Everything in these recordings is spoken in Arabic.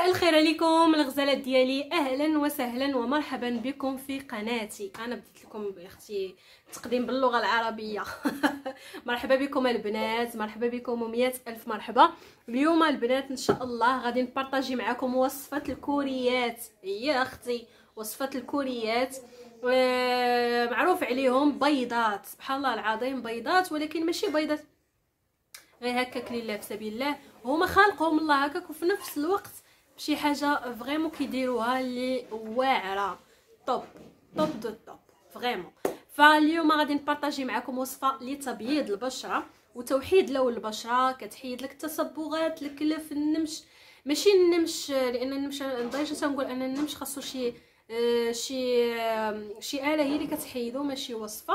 مساء الخير عليكم الغزالات ديالي. أهلا وسهلا ومرحبا بكم في قناتي. أنا بديت لكم أختي تقديم باللغة العربية. مرحبا بكم البنات مرحبا بكم ومئة ألف مرحبا. اليوم البنات إن شاء الله غادي نبارطاجي معكم وصفة الكوريات. هي أختي وصفة الكوريات. معروف عليهم بيضات. سبحان الله العظيم بيضات ولكن ماشي بيضات. غير هكاك لله في سبيل الله. هما خالقهم الله هكاك وفي نفس الوقت شي حاجة vraiment كيديروها لي واعرة. top top du top vraiment فاليوم غادي نبارطاجي معكم وصفة لتبييض البشرة وتوحيد لون البشرة. كتحيد لك التصبغات الكلف النمش. ماشي النمش لأن النمش déjà تنقول أن النمش خاصو شي آه شي آه شي آلة هي اللي كتحيدو ماشي وصفة.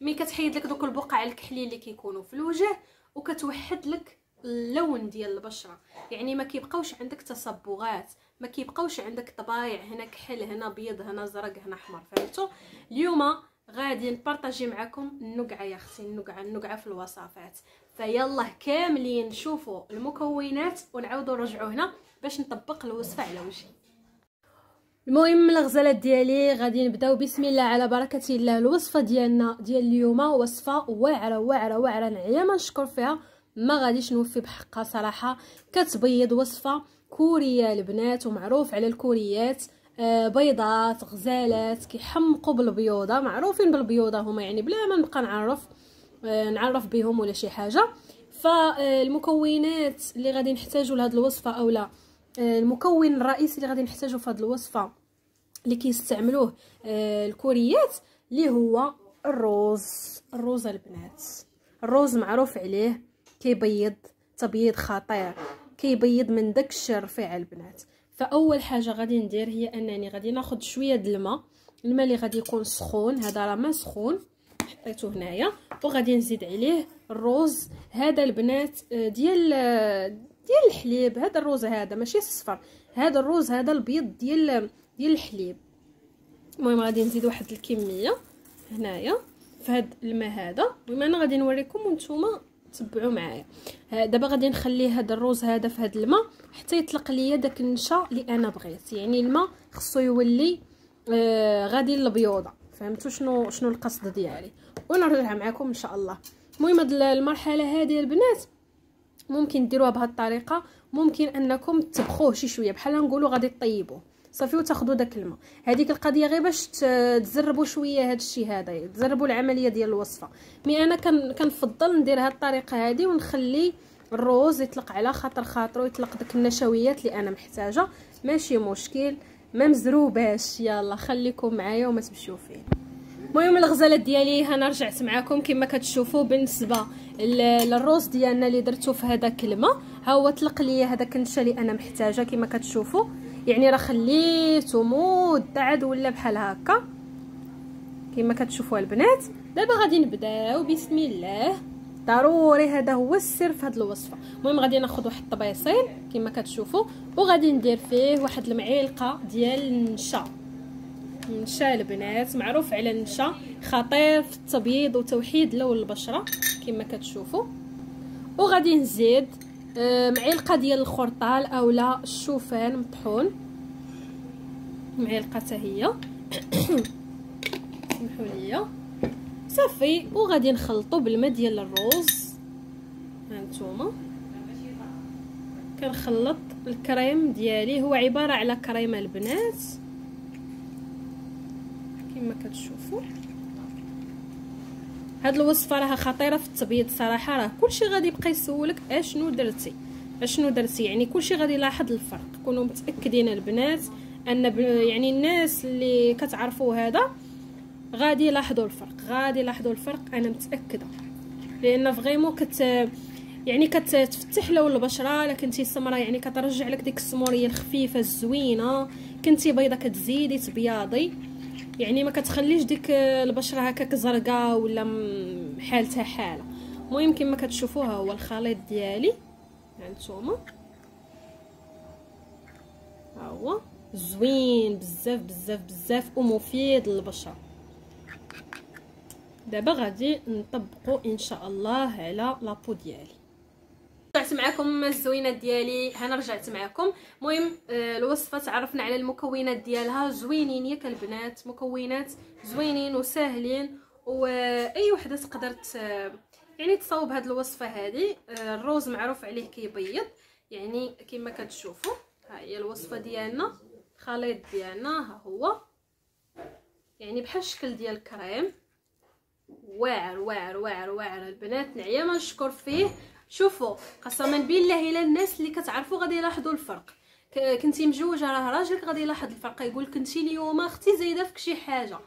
مي كتحيد لك دوك البقع الكحلين اللي كيكونوا في الوجه وكتوحد لك اللون ديال البشرة. يعني ما كيبقاوش عندك تصبغات ما كيبقاوش عندك طبايع هنا كحل هنا بيض هنا زرق هنا أحمر فهمتوا اليوم غادي نبارطاجي معكم النقعة يا أختي النقعة النقعة في الوصفات. فيلا كاملين نشوفوا المكونات ونعاودوا نرجعوا هنا باش نطبق الوصفة على وجهي. المهم الغزالات ديالي غادي نبداو. بسم الله على بركة الله. الوصفة ديالنا ديال اليوم وصفة واعرة واعرة واعرة نعيا ما نشكر فيها. ما غاديش نوفي بحقها صراحة. كتبيض وصفة كورية البنات ومعروف على الكوريات. آه بيضات غزالات كيحمقوا بالبيوضة. معروفين بالبيوضة هما يعني بلا ما نبقى نعرف آه نعرف بهم ولا شي حاجة. فالمكونات اللي غادي نحتاجو لهاد الوصفة اولا آه المكون الرئيسي اللي غادي نحتاجو في هاد الوصفة اللي كيستعملوه آه الكوريات اللي هو الروز. الروز البنات. الروز معروف عليه كيبيض تبييض خطير كيبيض من داك الرفيع البنات. فأول حاجة غادي ندير هي أنني غادي ناخذ شوية د الماء الماء اللي غادي يكون سخون هذا راه ما سخون حطيته هنايا وغادي نزيد عليه الروز. هذا البنات ديال ديال الحليب هذا الروز هذا ماشي الصفر هذا الروز هذا البيض ديال ديال الحليب. المهم غادي نزيد واحد الكمية هنايا في هذا الماء هذا. بما أنا غادي نوريكم وأنتم تبعوا معايا. دابا غادي نخلي هذا الروز هذا في هذا الماء حتى يطلق ليا داك النشا اللي أنا بغيت. يعني الماء خصو يولي آه غادي للبيوضة. فهمتوا شنو شنو القصد ديالي؟ ونرجع معكم إن شاء الله. المهم هاد المرحلة هذه البنات ممكن ديروها بهذه الطريقة. ممكن أنكم تبخوه شي شوية بحال نقولوا غادي طيبوه صافي وتاخذوا داك الماء. هذيك القضية غير باش تزربوا شوية هذا الشيء هذا. تزربوا العملية ديال الوصفة. مي أنا كنفضل ندير هذه الطريقة هذه ونخلي الروز يطلق على خاطر خاطرو يطلق داك النشويات اللي أنا محتاجة. ماشي مشكل ما مزروباش. يلا خليكم معايا وما تمشيو فين. المهم الغزالات ديالي أنا رجعت معكم كما كتشوفوا بالنسبة للروز ديالنا اللي درتو في هذاك الماء ها هو طلق ليا هذاك النشا اللي أنا محتاجة. كما كتشوفوا يعني راه خليته مده عاد ولا بحال هكا. كما كتشوفوا البنات. دابا غادي نبداو بسم الله. ضروري هذا هو السر في هذه الوصفة. المهم غادي ناخذ واحد الطبيصين كما كتشوفوا وغادي ندير فيه واحد المعلقة ديال النشا. النشا البنات معروف على النشا خطير في التبييض وتوحيد لون البشرة كما كتشوفوا. وغادي نزيد معلقه ديال الخرطال اولا الشوفان مطحون. معلقه حتى هي. سمحوا لي صافي وغادي نخلطو بالماء ديال الروز. هانتوما كنخلط الكريم ديالي. هو عبارة على كريم البنات. كما كتشوفوا هاد الوصفة راها خطيرة في التبييض صراحة راه كلشي غادي يبقى يسولك أشنو درتي. أشنو درتي؟ يعني كلشي غادي يلاحظ الفرق. كونوا متأكدين البنات أن يعني الناس اللي كتعرفوا هذا غادي يلاحظوا الفرق. غادي يلاحظوا الفرق أنا متأكدة. لأن فريمون كت يعني كتفتح لون البشرة الا كنتي سمراء يعني كترجع لك ديك السمورية الخفيفة الزوينة كنتي بيضة كتزيدي تبياضي. يعني ما كتخليش ديك البشرة هكاك زرقاء ولا حالتها حالة. المهم كما كتشوفوها هو الخليط ديالي. هانتوما ها هو. زوين بزاف بزاف بزاف ومفيد للبشرة. دابا غادي نطبقو إن شاء الله على لابو ديالي. رجعت معكم الزوينات ديالي. هنا رجعت معكم المهم آه، الوصفة تعرفنا على المكونات ديالها. زوينين ياك البنات مكونات زوينين وساهلين. وأي وحدة تقدر يعني تصاوب هذه الوصفة هذه آه، الروز معروف عليه كيبيض. يعني كما كتشوفوا ها هي الوصفة ديالنا. الخليط ديالنا ها هو. يعني بحال الشكل ديال الكريم. واعر واعر واعر واعر. البنات نعيا ما نشكر فيه. شوفوا قسما بالله إلا الناس اللي كتعرفوا غادي يلاحظوا الفرق. كنتي مجوجة راه راجلك غادي يلاحظ الفرق يقول كنتي اليوم أختي زايدة فيك شي حاجة.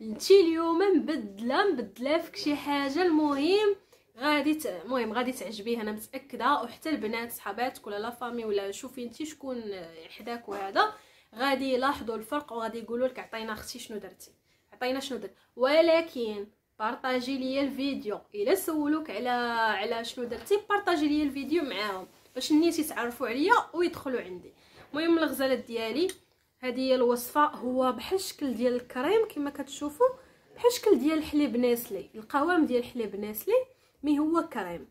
انتي اليوم مبدلة مبدلة فيك شي حاجة. المهم غادي المهم غادي تعجبيه أنا متأكدة. وحتى البنات صحاباتك ولا لا فامي ولا شوفي انت شكون حداك وهذا. غادي يلاحظوا الفرق وغادي يقولوا لك عطينا أختي شنو درتي. عطينا شنو درت ولكن بارطاجي ليا الفيديو الا سولوك على على شنو درتي بارطاجي ليا الفيديو معاهم باش الناس يتعرفوا عليا ويدخلوا عندي المهم الغزالات ديالي هذه هي الوصفة هو بحال الشكل ديال الكريم كما كتشوفوا بحال الشكل ديال الحليب Nestlé القوام ديال الحليب Nestlé mais هو كريم.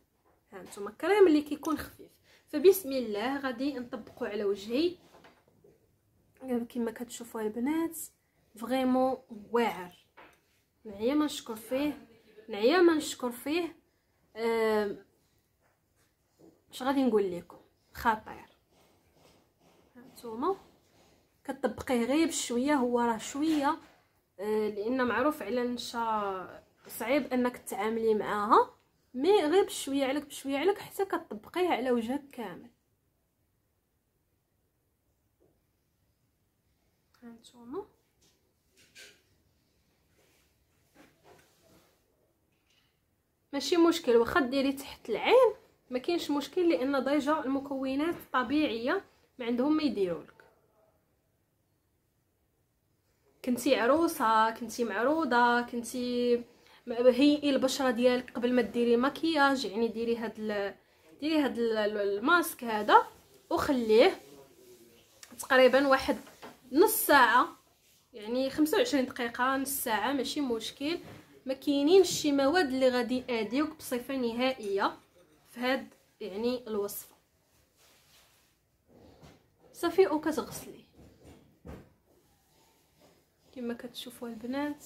ها نتوما الكريم اللي كيكون خفيف. فبسم الله غادي نطبقوا على وجهي. كما كتشوفوا البنات فريمون واعر. نعيا ما نشكر فيه نعيا ما نشكر فيه اش غادي نقول لكم؟ خطير. هانتوما كطبقيه غير بشويه هو راه شوية آه، لأن معروف على النشا صعيب أنك تعاملي معاها mais غير بشويه عليك بشوية عليك حتى كطبقيه على وجهك كامل. هانتوما. ماشي مشكل واخا ديري تحت العين. ما كاينش مشكل لأن déjà المكونات طبيعية ما عندهم ما يديرولك كنتي عروسة كنتي معروضة كنتي هيئي البشرة ديالك قبل ما ديري مكياج يعني ديري هاد ال... ديري هاد الماسك هذا وخليه تقريبا واحد نص ساعة يعني 25 دقيقة نص ساعة ماشي مشكل. ما كاينينش شي مواد اللي غادي اديوك بصفة نهائية في هاد يعني الوصفة. صافي وكتغسلي كما كتشوفوا البنات.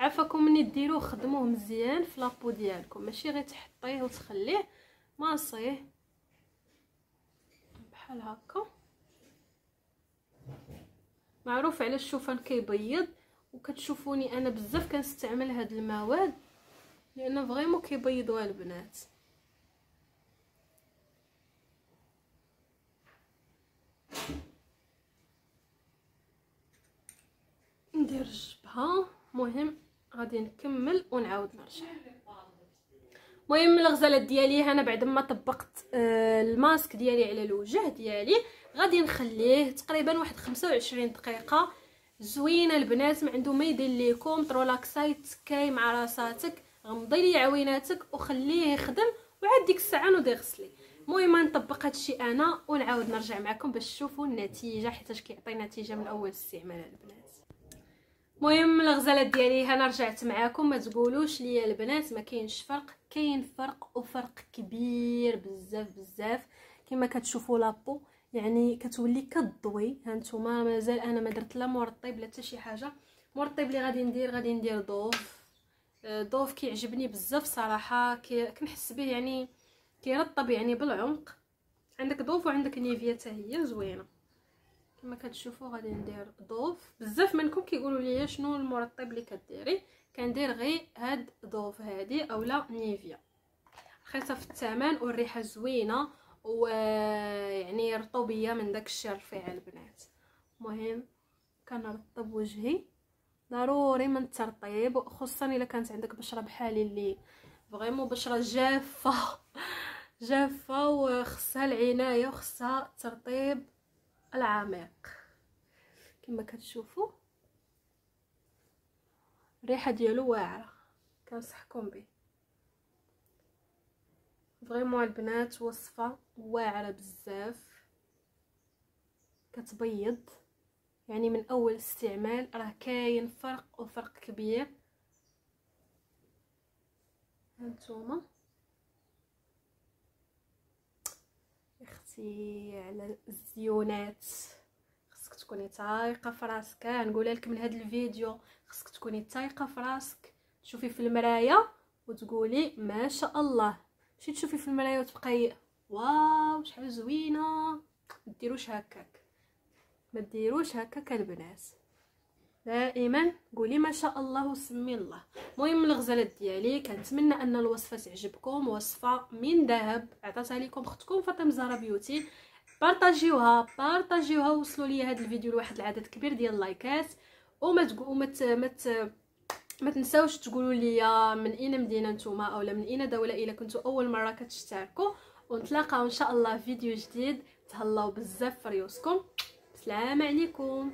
عفاكم مني ديروه خدموه مزيان في لابو ديالكم. ماشي غير تحطيه وتخليه. ماصيه. بحال هكا. معروف على الشوفان كيبيض. وكتشوفوني أنا بزاف كنستعمل هاد المواد لأن فريمون كيبيضوا البنات. ندير الجبهة. مهم غادي نكمل ونعاود نرجع. المهم الغزالات ديالي أنا بعد ما طبقت آه الماسك ديالي على الوجه ديالي غادي نخليه تقريبا واحد 25 دقيقة. زوينه البنات ما عنده ما يدير لكم ترولاكساي تكاي مع راساتك غمضي لي عويناتك وخليه يخدم وعاد ديك الساعة نوضي غسلي. المهم نطبق هادشي أنا ونعاود نرجع معكم باش تشوفوا النتيجة حيت كيعطي نتيجة من أول استعمال البنات. المهم الغزالات ديالي هنا رجعت معاكم ما تقولوش ليا البنات ما كاينش فرق كاين فرق وفرق كبير بزاف بزاف. كما كتشوفوا لابو يعني كتولي كضوي. هانتوما مازال أنا ما درت لا مرطب لا حتى شي حاجة. مرطب اللي غادي ندير غادي ندير ضوف. آه، ضوف كيعجبني بزاف صراحة. كنحس به يعني كيرطب يعني بالعمق. عندك ضوف وعندك نيفيا حتى هي زوينة. كما كتشوفوا غادي ندير Dove. بزاف منكم كيقولوا لي شنو المرطب اللي كديري. كندير غير هاد Dove هادي اولا Nivea. رخيصه في الثمن والريحة زوينة. ويعني رطوبيه من داك الشيء رفيع البنات. المهم كنرطب وجهي. ضروري من الترطيب خصوصا إلا كانت عندك بشرة بحالي اللي vraiment بشرة جافة. جافة وخصها العناية وخصها الترطيب العميق. كما كتشوفوا الريحة ديالو واعرة. كنصحكم به. فريمون البنات وصفة واعرة بزاف كتبيض. يعني من أول استعمال راه كاين فرق وفرق كبير. هانتوما درتي على الزوينات خصك تكوني تايقه في راسك. نقولها لك من هذا الفيديو خصك تكوني تايقه في راسك. تشوفي في المرايه وتقولي ما شاء الله. ماشي تشوفي في المرايه وتبقاي wow شحال زوينة. ما ديروش هكاك. ما ديروش هكاك البنات. دائما قولي ما شاء الله وسمي الله. المهم الغزالات ديالي كنتمنى أن الوصفة تعجبكم. وصفة من ذهب. عطاتها لكم أختكم فاطمة زهرة Beauty. بارطاجيوها بارطاجيوها. وصلوا لي هذا الفيديو لواحد العدد كبير ديال اللايكات وما تقولوا ما ما تنساوش تقولوا لي من أين مدينة نتوما اولا من أين دولة إلا كنتو أول مرة كتشتركوا. ونتلاقاو إن شاء الله في فيديو جديد. تهلاو بزاف في ريوسكم. السلام عليكم.